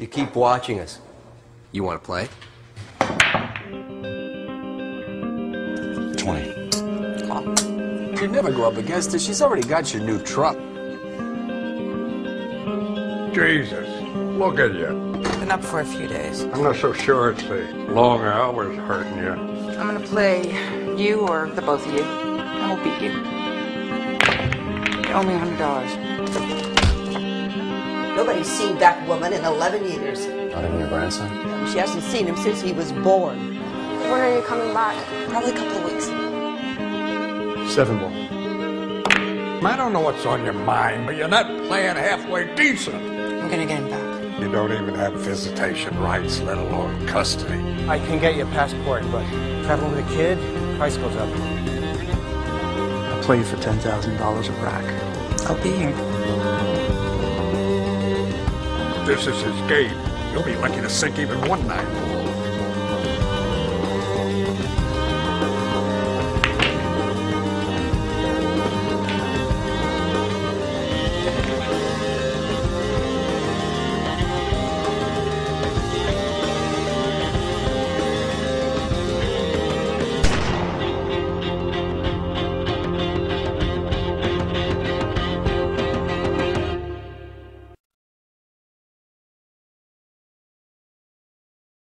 You keep watching us. You want to play? 20. Call. You'd never go up against her. She's already got your new truck. Jesus, look at you. Been up for a few days. I'm not so sure it's the long hours hurting you. I'm gonna play you or the both of you, and we'll beat you. You owe me a hundred dollars. Nobody's seen that woman in 11 years. Not even your grandson? She hasn't seen him since he was born. When are you coming back? Probably a couple of weeks. Seven more. I don't know what's on your mind, but you're not playing halfway decent. I'm gonna get him back. You don't even have visitation rights, let alone custody. I can get you a passport, but traveling with a kid, price goes up. I'll play you for $10,000 a rack. I'll be here. This is his game. You'll be lucky to sink even one night.